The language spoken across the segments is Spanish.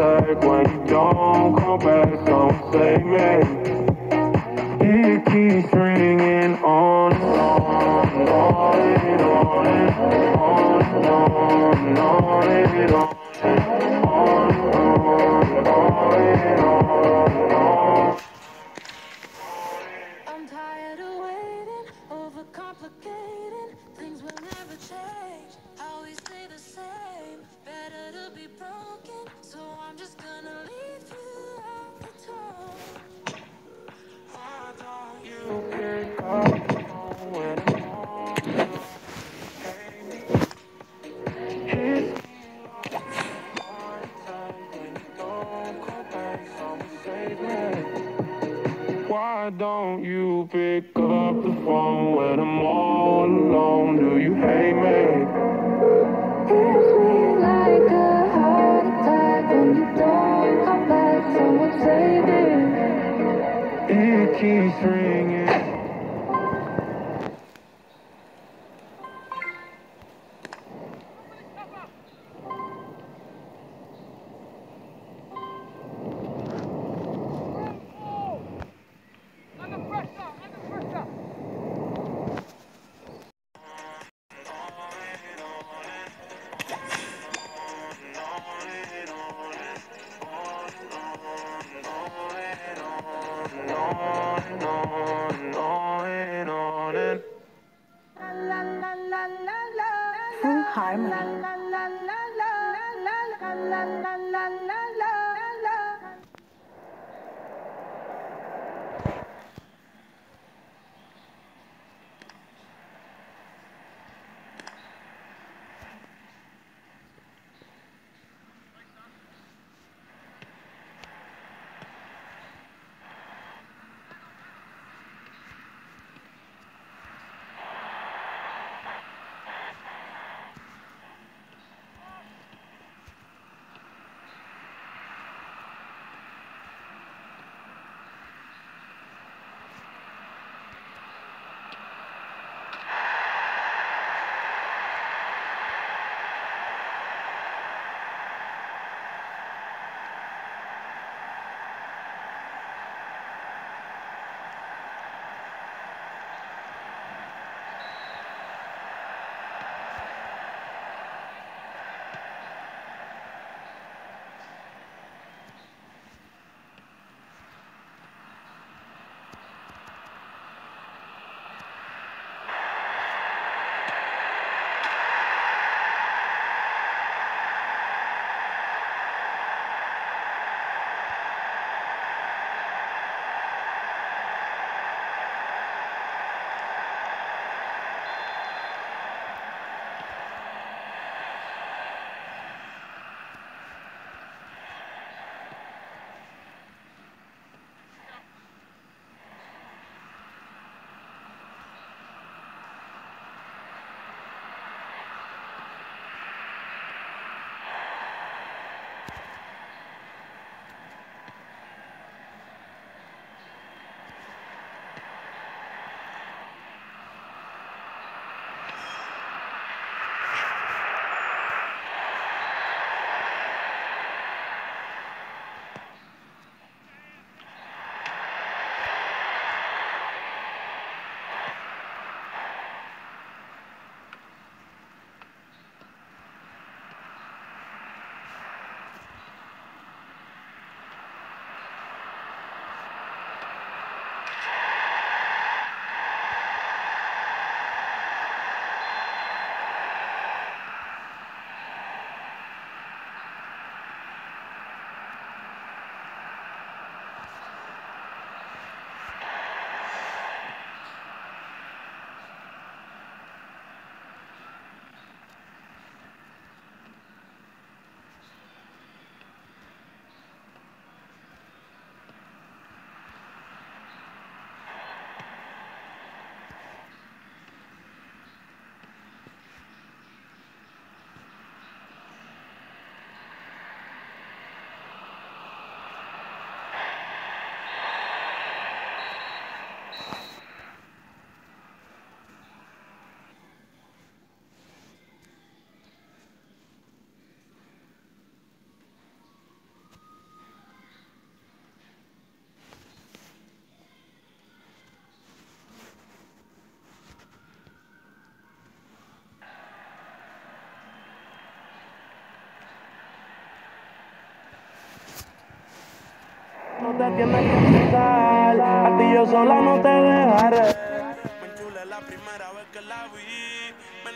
attack when you don't come back. Don't save me. It keeps ringing on and on on and on and on and on and on and on and on and on and on. Don't you pick up the phone when I'm all alone? Do you hate me? Hits me like a heart attack when you don't come back. Someone save me. It keeps Full harmony. Tienes que. A ti yo sola no te dejaré. Me enchulé la primera vez que la vi. Me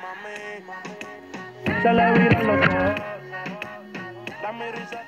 mami, se le viran los ojos. Risa.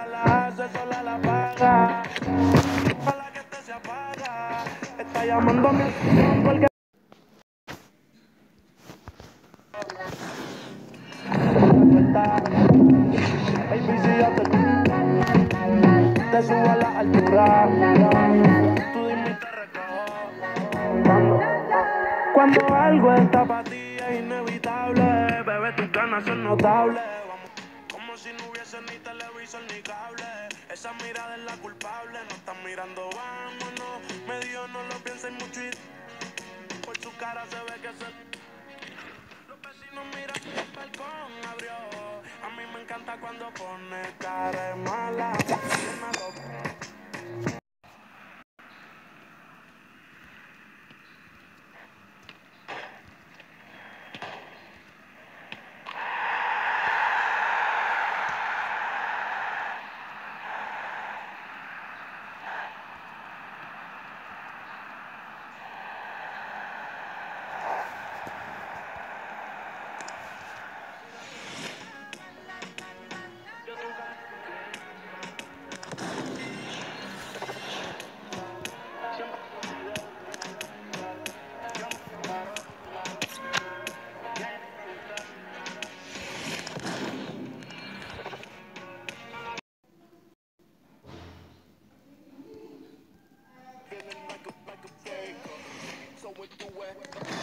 Sola la hace, sola la paga. Ojalá que este se apaga. Está llamando a mi atención porque. Baby, si yo te, te subo a la altura. Tú dime te. Cuando, cuando algo está para ti es inevitable, bebé, tus ganas son notables. Esa mirada es la culpable, no están mirando, vámonos. Medio no lo piensen mucho y por su cara se ve que se. Los vecinos miran el balcón abrió. A mí me encanta cuando pone cara mala. somewhere.